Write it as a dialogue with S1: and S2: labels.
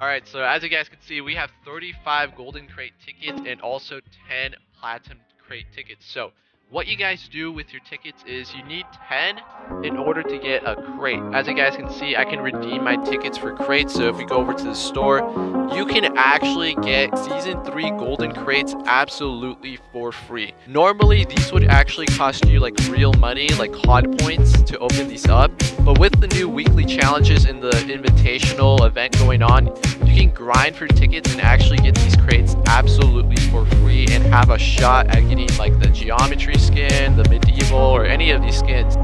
S1: Alright, so as you guys can see, we have 35 golden crate tickets and also 10 platinum crate tickets. So what you guys do with your tickets is you need 10 in order to get a crate. As you guys can see, I can redeem my tickets for crates. So if we go over to the store, you can actually get season 3 golden crates absolutely for free. Normally, these would actually cost you like real money, like COD points to open these up. But with the new weekly challenges and the invitational event going on, you can grind for tickets and actually get these crates absolutely for free and have a shot at getting like the geometry skin, the medieval, or any of these skins.